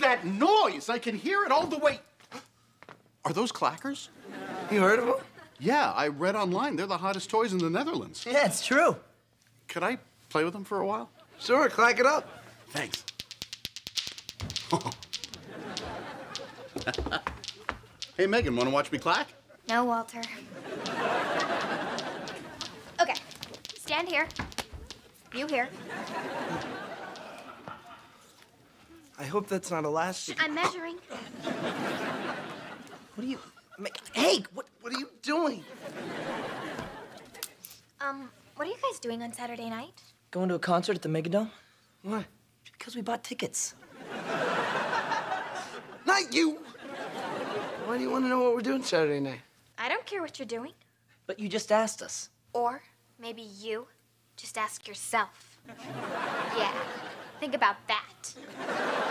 that noise? I can hear it all the way. Are those clackers? You heard of them? Yeah, I read online. They're the hottest toys in the Netherlands. Yeah, it's true. Could I play with them for a while? Sure, clack it up. Thanks. hey, Megan, want to watch me clack? No, Walter. Okay, stand here. You here. I hope that's not elastic. I'm measuring. What are you... Ma- Hey, what, what are you doing? Um, what are you guys doing on Saturday night? Going to a concert at the Megadome? What? Because we bought tickets. Not you! Why do you want to know what we're doing Saturday night? I don't care what you're doing. But you just asked us. Or maybe you just ask yourself. Yeah, think about that.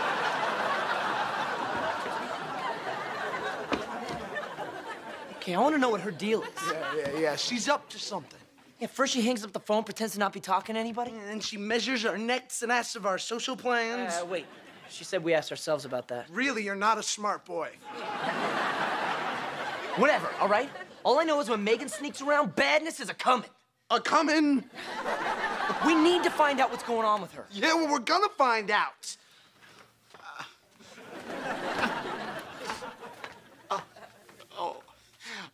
Okay, I want to know what her deal is. Yeah, yeah, yeah. She's up to something. Yeah, first she hangs up the phone, pretends to not be talking to anybody. And then she measures our necks and asks of our social plans. Uh, wait. She said we asked ourselves about that. Really, you're not a smart boy. Whatever, all right? All I know is when Megan sneaks around, badness is a coming. A coming. We need to find out what's going on with her. Yeah, well, we're gonna find out.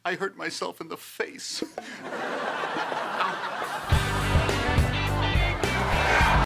I hurt myself in the face.